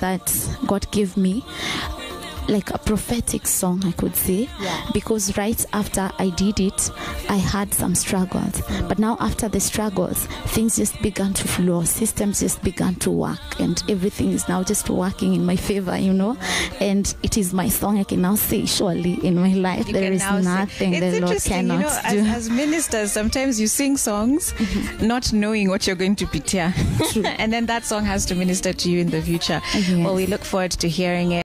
that God gave me like a prophetic song I could say Yeah. because right after I did it I had some struggles but now after the struggles things just began to flow systems just began to work and everything is now just working in my favor you know and it is my song I can now say surely in my life You there is nothing the Lord cannot you know, do Mm-hmm. as, ministers, sometimes you sing songs not knowing what you're going to pitia. and then that song has to minister to you in the future. Yes. Well, we look forward to hearing it.